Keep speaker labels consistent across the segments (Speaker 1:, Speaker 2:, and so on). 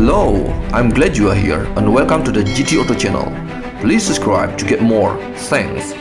Speaker 1: Hello, I'm glad you are here and welcome to the GT OTO channel. Please subscribe to get more. Thanks.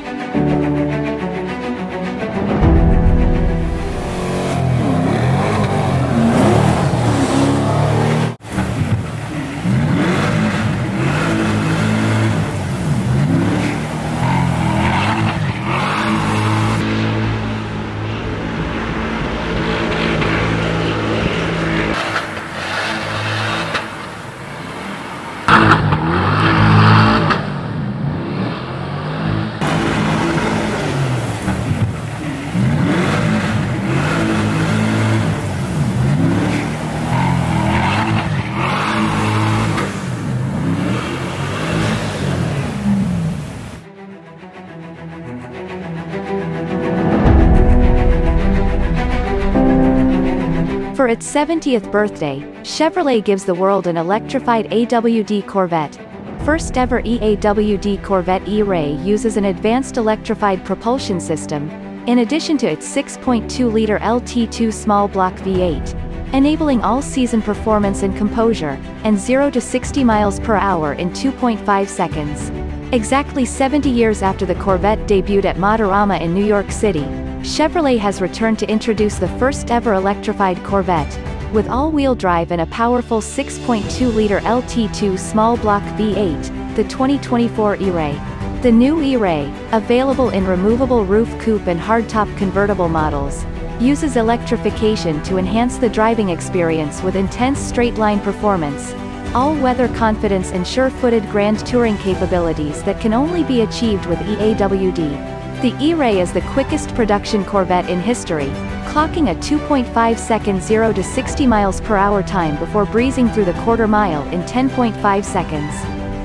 Speaker 2: For its 70th birthday, Chevrolet gives the world an electrified AWD Corvette. First ever EAWD Corvette E-Ray uses an advanced electrified propulsion system, in addition to its 6.2-liter LT2 small block V8, enabling all-season performance and composure, and 0 to 60 miles per hour in 2.5 seconds. Exactly 70 years after the Corvette debuted at Motorama in New York City, Chevrolet has returned to introduce the first ever electrified Corvette, with all-wheel drive and a powerful 6.2-liter LT2 small block V8, the 2024 E-Ray. The new E-Ray, available in removable roof coupe and hardtop convertible models, uses electrification to enhance the driving experience with intense straight-line performance, all-weather confidence and sure-footed grand touring capabilities that can only be achieved with EAWD. The E-Ray is the quickest production Corvette in history, clocking a 2.5 second 0 to 60 miles per hour time before breezing through the quarter mile in 10.5 seconds.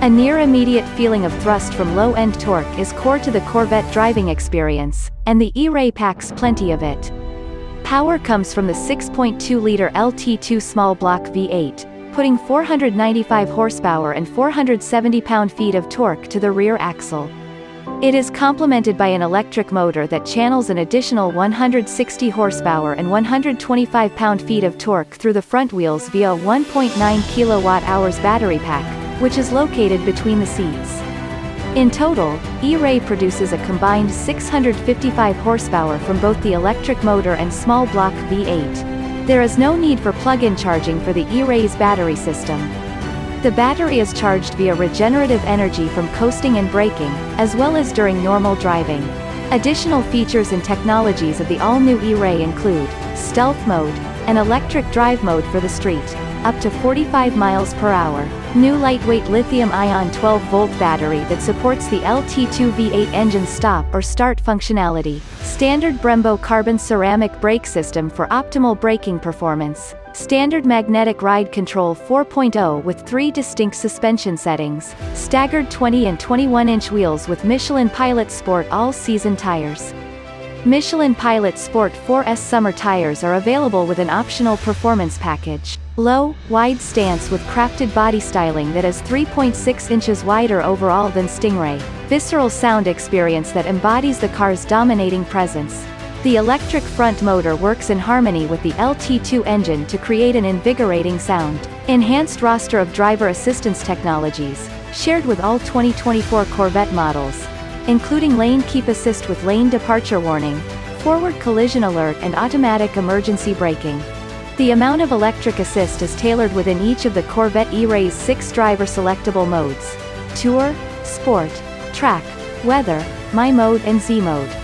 Speaker 2: A near immediate feeling of thrust from low-end torque is core to the Corvette driving experience, and the E-Ray packs plenty of it. Power comes from the 6.2-liter LT2 small block V8, putting 495 horsepower and 470 pound-feet of torque to the rear axle. It is complemented by an electric motor that channels an additional 160 horsepower and 125 pound-feet of torque through the front wheels via a 1.9 kilowatt-hours battery pack, which is located between the seats. In total, E-Ray produces a combined 655 horsepower from both the electric motor and small block V8. There is no need for plug-in charging for the E-Ray's battery system. The battery is charged via regenerative energy from coasting and braking, as well as during normal driving. Additional features and technologies of the all-new E-Ray include, stealth mode, an electric drive mode for the street, up to 45 miles per hour, new lightweight lithium-ion 12-volt battery that supports the LT2 V8 engine stop or start functionality, standard Brembo carbon ceramic brake system for optimal braking performance, Standard magnetic ride control 4.0 with three distinct suspension settings, staggered 20 and 21-inch wheels with Michelin Pilot Sport all-season tires. Michelin Pilot Sport 4S summer tires are available with an optional performance package. Low, wide stance with crafted body styling that is 3.6 inches wider overall than Stingray. Visceral sound experience that embodies the car's dominating presence. The electric front motor works in harmony with the LT2 engine to create an invigorating sound. Enhanced roster of driver assistance technologies, shared with all 2024 Corvette models, including lane keep assist with lane departure warning, forward collision alert and automatic emergency braking. The amount of electric assist is tailored within each of the Corvette E-Ray's six driver selectable modes. Tour, Sport, Track, Weather, My Mode and Z Mode.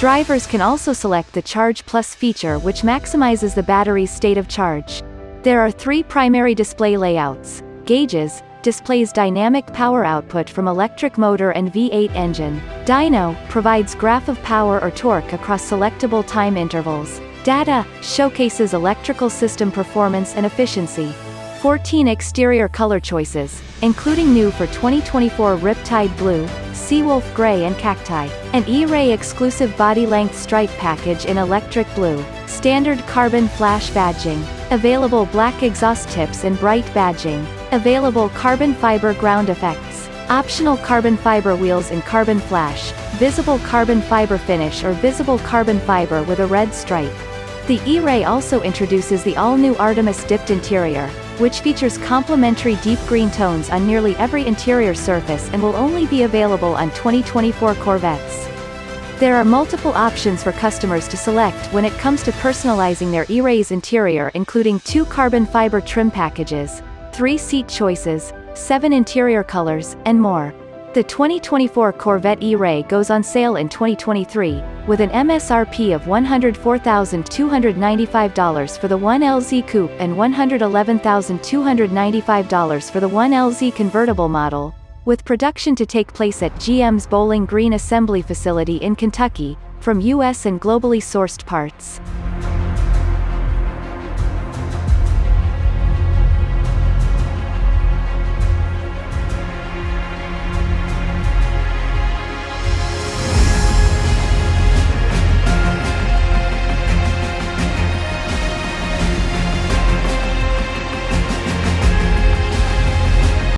Speaker 2: Drivers can also select the Charge Plus feature which maximizes the battery's state of charge. There are three primary display layouts. Gauges, displays dynamic power output from electric motor and V8 engine. Dyno, provides graph of power or torque across selectable time intervals. Data, showcases electrical system performance and efficiency. 14 exterior color choices, including new for 2024 Riptide Blue, Seawolf Grey and Cacti, an E-Ray exclusive body-length stripe package in electric blue, standard carbon flash badging, available black exhaust tips and bright badging, available carbon fiber ground effects, optional carbon fiber wheels in carbon flash, visible carbon fiber finish or visible carbon fiber with a red stripe. The E-Ray also introduces the all-new Artemis dipped interior, which features complementary deep green tones on nearly every interior surface and will only be available on 2024 Corvettes. There are multiple options for customers to select when it comes to personalizing their E-Ray's interior including two carbon fiber trim packages, three seat choices, seven interior colors, and more. The 2024 Corvette E-Ray goes on sale in 2023, with an MSRP of $104,295 for the 1LZ Coupe and $111,295 for the 1LZ convertible model, with production to take place at GM's Bowling Green Assembly Facility in Kentucky, from U.S. and globally sourced parts.